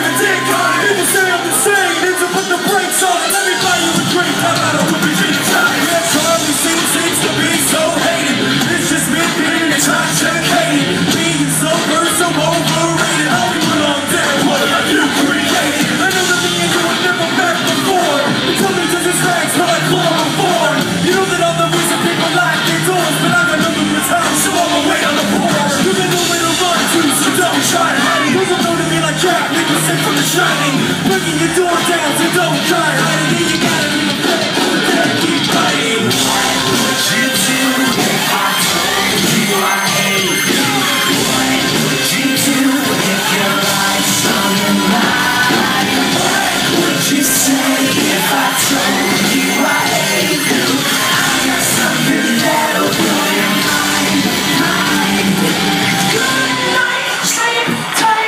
People say I'm insane. the down, so don't try hiding. You gotta keep fighting. What you do? I told you I hate you. What you say? If I told you I hate you. I got something that'll blow your mind. Good night, sleep tight.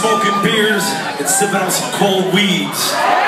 smoking beers and sipping on some cold weeds.